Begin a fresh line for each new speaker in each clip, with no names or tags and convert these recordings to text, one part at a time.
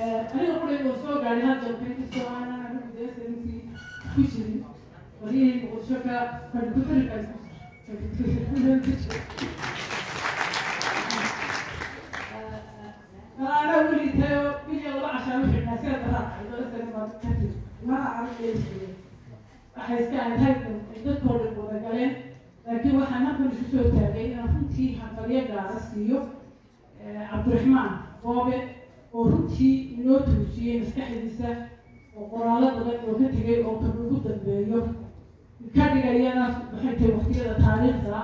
aniga qurayga oo soo gaadhay hadda anigu deesarintii ku jirin wariyahii muqdisho ka fadhikutarika ana taagay runtii gaara siiyo cabdiraxmaan goobe oo runtii inoo toosiyey maskaxdiisa oo qoraallo badan oo ka tegay oo kan dambeeyo. Ka dhigayana waxay tahay waqtiyada taariikhda?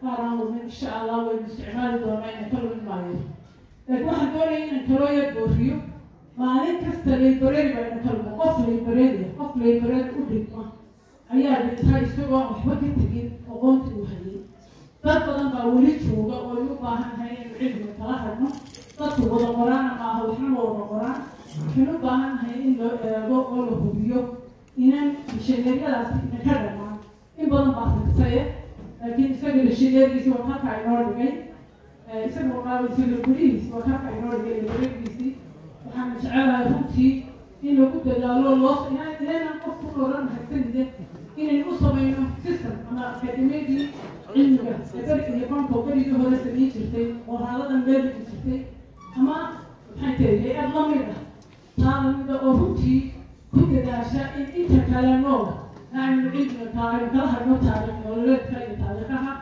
Qaaraan wadnin insha allah waynu isticmaali doonaa inaan ka lumin maayo. Laakiin waxaan doonaya inaan kalooya booriyo maalin kasta library baa ina ka lumo qof library qof library u dhigma. Ayaa dhintaa isagoo waxba ka tegin aqoontii uu hayay. Dad badan baa weli jooga oo ay u baahan tahay inaynu cilmiga kala hadno dadku wada qoraana maaha waxna ma wada qoraan. Waxaynu u baahan nahay in loo eego oo la hubiyo inan mishaneeryadaasi ina ka dhamaan in badan baa tirtaye laakiin isaga mishaneerigiisi waa halkaa inoo dhigay. Isaga waqaaba isaga gudihiisi waa halkaa inoo dhigay librarigiisii waxaan jecelahay runtii in lagu dadaalo loo inaynan qof ku oran haysanide inaynu u samayno system ama akademiyadii cilmiga eberi iyo banko berigii hore samayn jirtay qoraaladan meeligi jirtay ama maxay tahay hay'ad la mid ah taalamida oo runtii ku dadaasha in inta kale nool aynu cilmiga taarikh kala hadno taarikh nololeedka iyo taariikhaha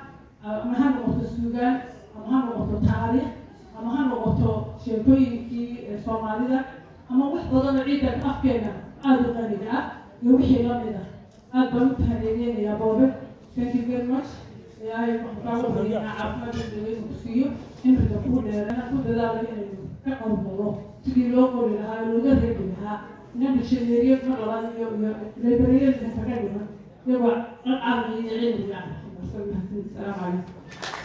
ama ha noqoto suugaan ama ha noqoto taariikh ama ha noqoto sheekooyinkii soomaalida ama wax badanoo ciidan afkeena aada u qaniga ah iyo wixii la mid ah aad baan u tahaneegeynayaa boobe thank you very much. ilaahay waxaa caafimaadka daweynu ku siiyo cimriga kuu dheerana ku dadaala inaynu ka qowdalo sidii loo qori lahaa looga reebi lahaa inan mishaneeriyo mar labaad iyo iyo kaga dhiman iyagoo caqliga iyo cilmiga ah salaamu calaykum